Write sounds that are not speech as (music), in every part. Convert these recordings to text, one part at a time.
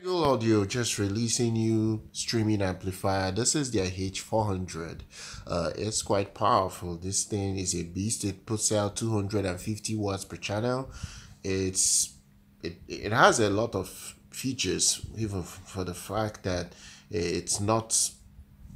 Hegel Audio just releasing new streaming amplifier. This is their H400. Uh, it's quite powerful. This thing is a beast. It puts out 250 watts per channel. It's it, it has a lot of features, even for the fact that it's not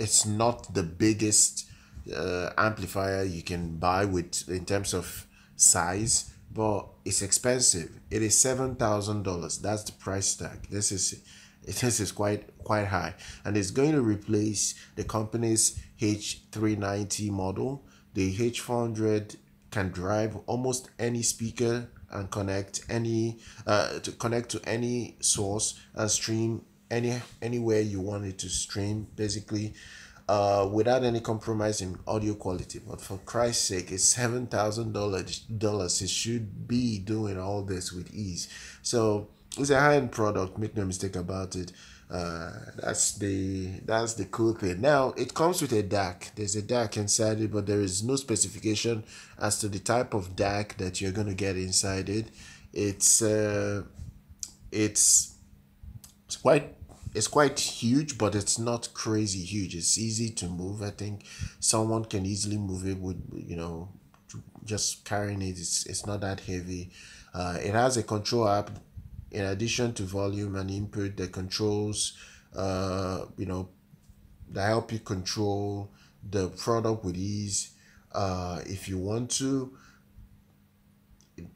it's not the biggest uh, amplifier you can buy with in terms of size but it's expensive. It is seven thousand dollars. That's the price tag. This is (laughs) this is quite quite high, and it's going to replace the company's H390 model. The H400 can drive almost any speaker and connect any uh, to connect to any source and stream any anywhere you want it to stream. Basically, uh, without any compromise in audio quality. But for Christ's sake, it's seven thousand dollars. It should be doing all this with ease. So it's a high end product. Make no mistake about it. Uh, that's the that's the cool thing. Now it comes with a DAC. There's a DAC inside it, but there is no specification as to the type of DAC that you're gonna get inside it. It's uh, it's it's quite it's quite huge, but it's not crazy huge. It's easy to move. I think someone can easily move it with you know just carrying it. It's it's not that heavy. Uh, it has a control app in addition to volume and input that controls uh you know that help you control the product with ease. Uh, if you want to,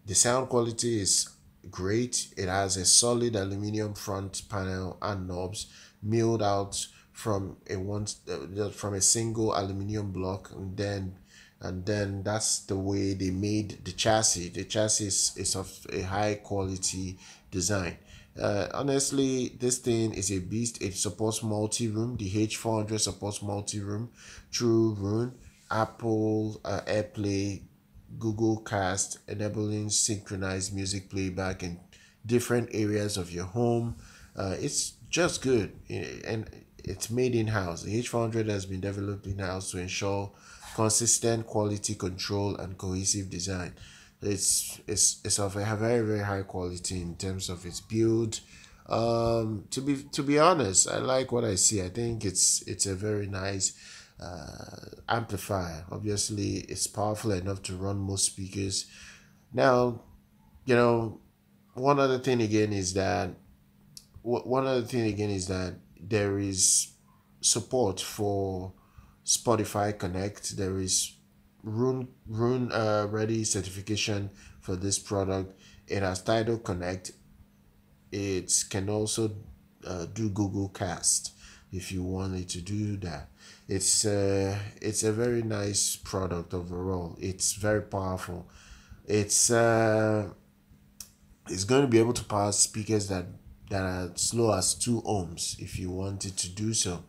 the sound quality is great. It has a solid aluminum front panel and knobs milled out from a one uh, from a single aluminum block and then and then that's the way they made the chassis. The chassis is, is of a high quality design. Uh, honestly this thing is a beast. It supports multi-room. The h400 supports multi-room. True Roon apple uh, airplay Google Cast, enabling synchronized music playback in different areas of your home. Uh, it's just good and it's made in house. The H400 has been developed in house to ensure consistent quality control and cohesive design. It's it's it's of a very very high quality in terms of its build. Um, to be to be honest, I like what I see. I think it's it's a very nice uh, amplifier. Obviously, it's powerful enough to run most speakers. Now, you know, one other thing again is that one other thing again is that there is support for Spotify Connect. There is Roon Roon uh, ready certification for this product. It has Tidal Connect. It can also uh, do Google Cast if you wanted to do that. It's uh, it's a very nice product overall. It's very powerful. It's uh, it's going to be able to power speakers that that are slow as 2 ohms if you wanted to do so.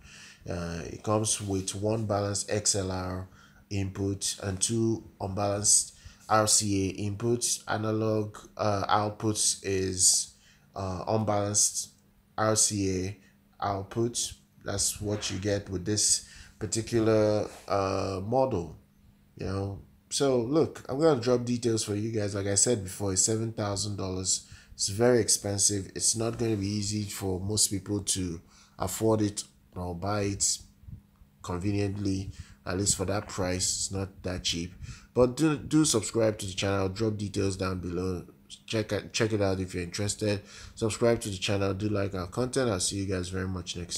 Uh, it comes with one balanced XLR input and two unbalanced RCA inputs. Analog uh, outputs is uh, unbalanced RCA output that's what you get with this particular uh, model you know? So look i'm gonna drop details for you guys. Like i said before it's seven thousand dollars. It's very expensive. It's not going to be easy for most people to afford it or buy it conveniently at least for that price. It's not that cheap. But do, do subscribe to the channel. Drop details down below. Check check it out if you're interested. Subscribe to the channel. Do like our content. I'll see you guys very much next